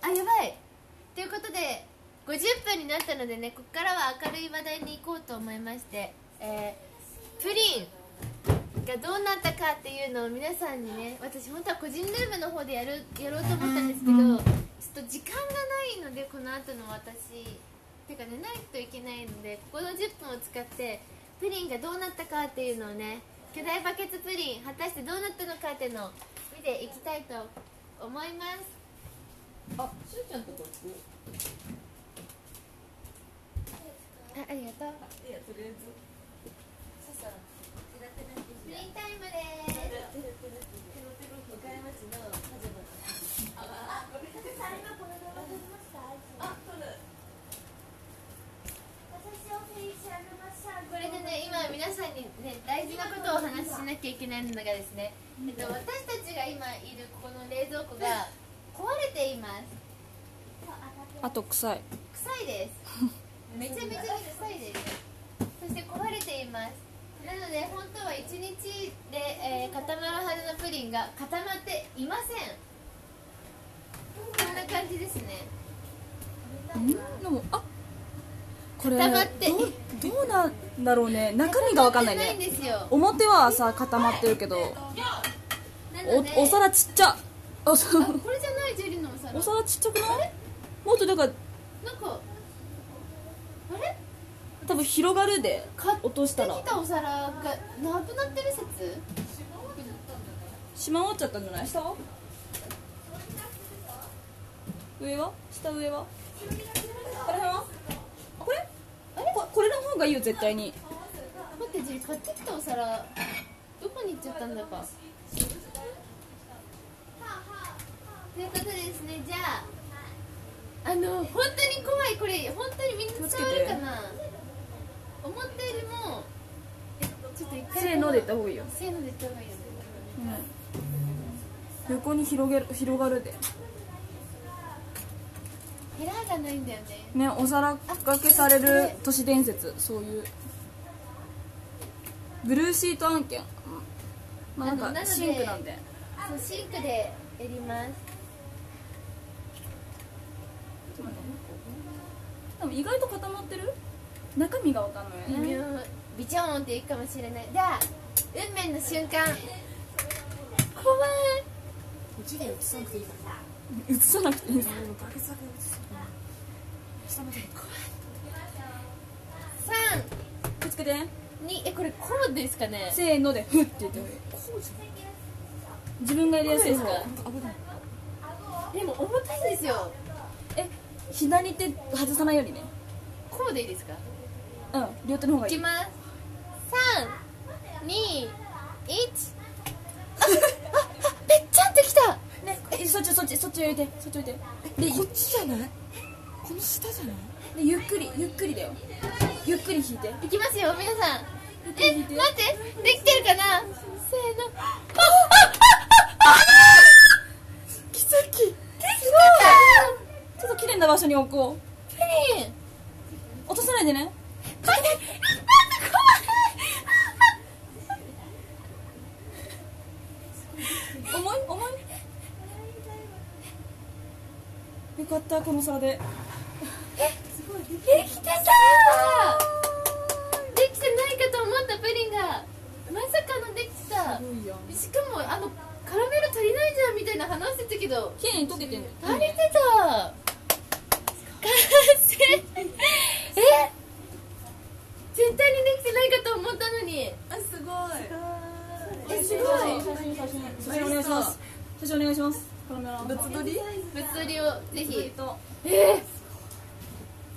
あやばい。ということで50分になったのでねここからは明るい話題に行こうと思いまして、えープリンがどうなったかっていうのを皆さんにね私本当は個人ルームの方でやるやろうと思ったんですけどちょっと時間がないのでこの後の私。てか寝ないといけないのでここの10分を使ってプリンがどうなったかっていうのをね巨大バケツプリン果たしてどうなったのかっていうのを見ていきたいと思います。あしゅうちゃんとこ行くあありがとう。いやとりあえず。プリンタイムですこれでね今皆さんにね大事なことをお話ししなきゃいけないのがですね、えっと、私たちが今いるここの冷蔵庫が壊れています。あと臭い。臭いです。めちゃめちゃに臭いです。そして壊れています。なので本当は1日で、えー固まるはずのプリンが固まっていません。こんな感じですね。んでもあこれ固まってどうどうなんだろうね。中身が分かんないね。表はさ固まってるけどおお皿ちっちゃ。おさあこれじゃないジェリーのお皿。お皿ちっちゃくない？もっとだからなんかあれ？多分広がるで買って落としたら。きたお皿がなくなってる説？しまおっちゃったんじゃない？下は？上は？下上はここら辺はあこれここれの方がいいよ絶対に。待ってジェリー買ってきたお皿どこに行っちゃったんだか。ということでですねじゃあ。あの本当に怖い。これ本当にみんな伝わるかな。思ったよりもえちょっと一回。せーので言った方がいいよ、せーので言った方がいいよ。ねうん、横に広げる広がるでヘラがないんだよね。ねお皿がけされる都市伝説そういう。ブルーシート案件。まあなんかシンクなんで。そうシンクでやります。でも意外と固まってる？中身が分かんない。よねビチョーンっていくかもしれない。じゃあ運命の瞬間。怖い。映さなくていいです三気をつけて。二えこれこうですかね？せーのでフッて言って。自分がやりやすいですか？でも重たいんですよ。え左手外さないようにね。こうでいいですか？うん両手の方がいい。いきます。三二一。あああぺっちゃんってきたねえそっちそっちそっち置いてそっち置いてでこっちじゃないこの下じゃない？でゆっくりゆっくりだよ。ゆっくり引いて。いきますよ皆さん。え待って。できてるかな？せーの。あ奇跡ちょっと綺麗な場所に置こうプリン落とさないでね待って重い重いよかったこの皿でできてたできてないかと思ったプリンがまさかのできてた。しかもあのカラメル足りないじゃんみたいな話してたけど綺麗に溶けてんの足りてた。完成え絶対にできてないかと思ったのに。あすごい。えすごい。写真写真写真お願いします。写真お願いします。カラメラ。物撮り？物撮り。をぜひ。と。えー、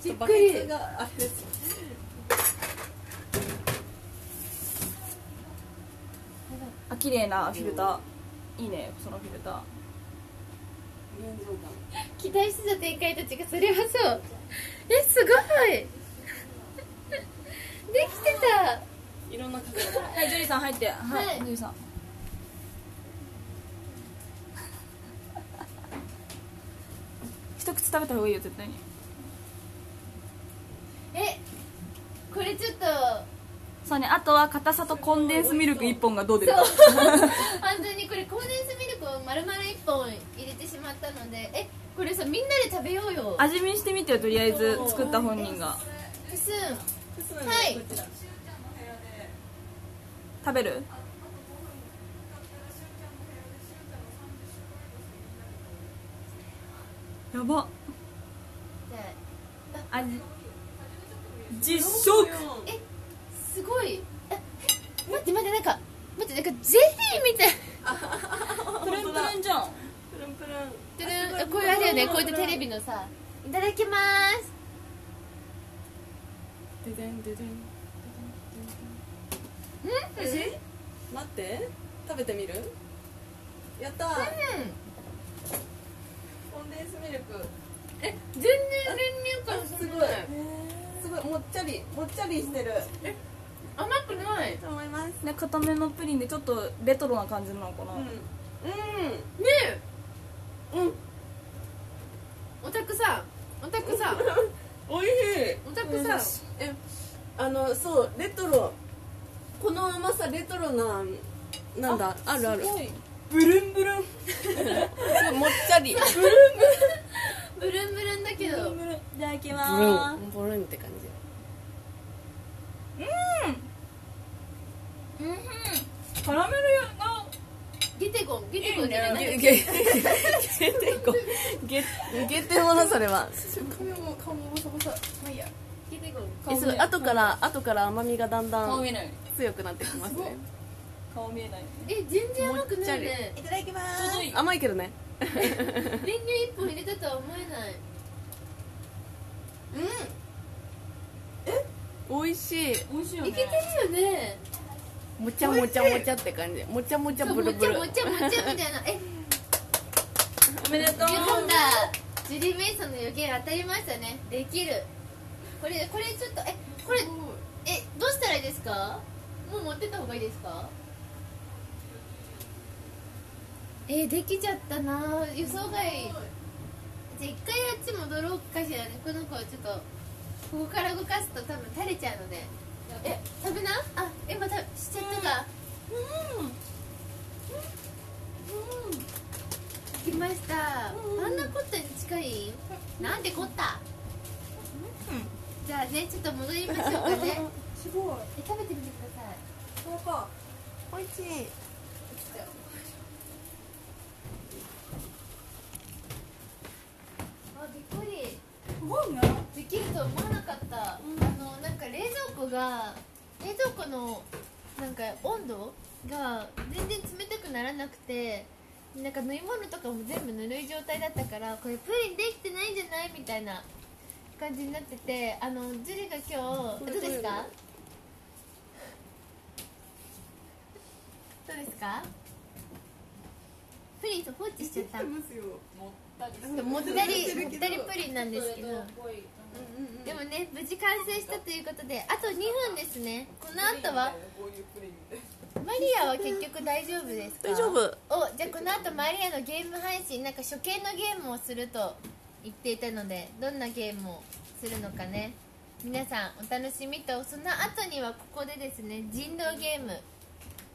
びっバくりケツがあれですあ綺麗なフィルターいいねそのフィルター期待してた展開と違うそれはそうえすごいできてたいろんな角度はいジュリーさん入ってはい、はいジュリーさん一口食べた方がいいよ絶対にえこれちょっとそうねあとは硬さとコンデンスミルク1本がどう出るか。本当にこれコンデンスミルクを丸々1本入れてしまったのでえこれさみんなで食べようよ。味見してみてよとりあえず作った本人が。プスンはい。食べる？やば。味実食。あせすごい。え待って待ってなんか待ってなんかゼリーみたい。プルンプルンじゃん。プルンプルン。てるこういうあれよねこうやってテレビのさいただきます。ででんででん。うん？おいしい待って。食べてみる？やった。ーコンデンスミルク。え全然練乳感すごい。すごいもっちゃりもっちゃりしてる。甘くない。と思います。ね固めのプリンでちょっとレトロな感じなのかな、うん。ねえ。うん。オタクさん。オタクさん。おい しい。オタクさん。えあのそうレトロ。この甘さレトロななんだあるある。ブルンブルン。もっちゃり。ブルンブルン。ブルンだけど。いただきブまルン。ブルンって感じすカラメルがゲテゴゲテゴじゃないゲゲゲテコゲゲテモノそれは髪も顔もボサボサまあいいやゲテゴンえそれ後から後から甘みがだんだん強くなってきますね顔見えないえ全然甘くないねいただきまちょうどいい甘いけどね練乳一本入れたとは思えないうん。え美味しい。美味しいよね。いけてるよね。もちゃもちゃもちゃって感じ。もちゃもちゃブルブル。もちゃもちゃもちゃみたいな。えおめでとう。読んだ。ジュリー・メイソンの予言当たりましたね。できる。これこれちょっとえこれえどうしたらいいですか？もう持ってった方がいいですか？えできちゃったな。予想外。じゃあ一回あっち戻ろうかしらね。この子はちょっとここから動かすと多分垂れちゃうので。え食べな？あ今たしちゃったか。うん。うん。できました。パンナコッタに近い？なんでコッタじゃあねちょっと戻りましょうかね。すごい。え食べてみてください。そうか。美味しい。あびっくり。すごいね。できると思わなかった、あのなんか冷蔵庫が冷蔵庫のなんか温度が全然冷たくならなくてなんか飲み物とかも全部ぬるい状態だったからこれプリンできてないんじゃないみたいな感じになっててあのジュリが今日どうですか？どうですか？プリンと放置しちゃった？もったりもったりプリンなんですけどでもね無事完成したということであと2分ですね。この後はマリアは結局大丈夫ですか？大丈夫。おじゃあこの後マリアのゲーム配信なんか初見のゲームをすると言っていたのでどんなゲームをするのかね。皆さんお楽しみとその後にはここでですね人狼ゲーム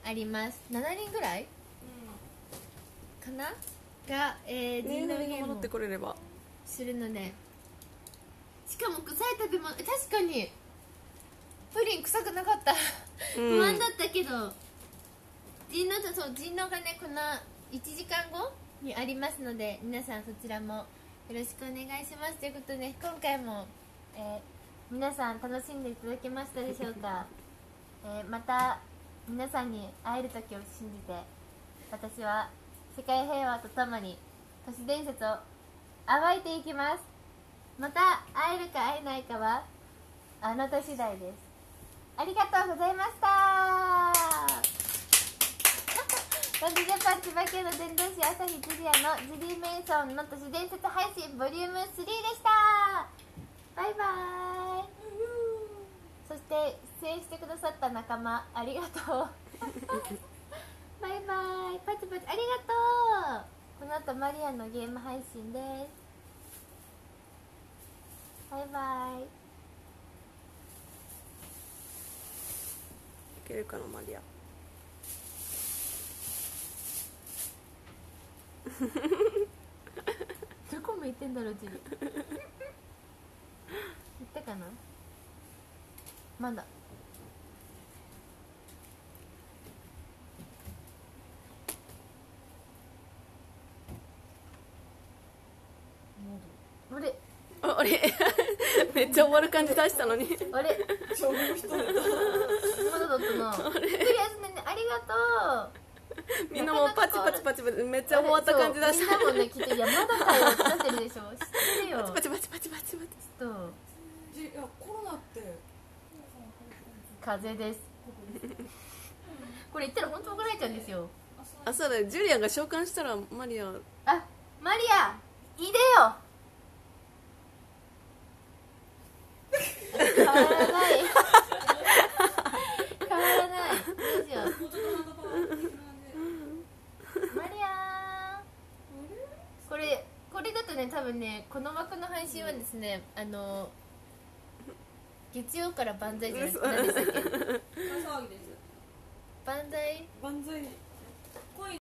あります。7人ぐらい？かな？が、えー、人狼ゲームを戻ってこれれば。するのでしかも臭い食べ物え確かにプリン臭くなかった。不安だったけど人狼とそう人狼がねこの1時間後にありますので皆さんそちらもよろしくお願いしますということで今回も、えー皆さん楽しんでいただけましたでしょうか、えーまた皆さんに会える時を信じて私は世界平和とともに都市伝説を暴いていきます。また会えるか会えないかはあなた次第です。ありがとうございました。ランドジャパン千葉県の伝道師朝日ジュリアのジュリー・メイソンの都市伝説配信ボリューム3でした。バイバイ。そして出演してくださった仲間ありがとう。バイバイ。パチパチありがとう。この後マリアのゲーム配信です。バイバイ。いけるかなマリア。どこ向いてんだろうジュリ行ったかな。まだ。あれ？ああれ？めっちゃ終わる感じ出したのに。あれ？そういう人だマドドットのゆっくり休んでねありがとう。みんなもうパチパチパチパチめっちゃ終わった感じだしそうみんなもねきっといやまだかよってなってるでしょ知ってるよパチパチパチパチパチ。と。じいやコロナって？風邪です。これ言ったら本当怒られちゃうんです。よあそうだよ。ジュリアンが召喚したらマリア。あマリア！いでよ変わらない変わらない。どうしようマリア。これこれだとね多分ねこの枠の配信はですねあの月曜から万歳じゃなくて何でしたっけ？万歳？万歳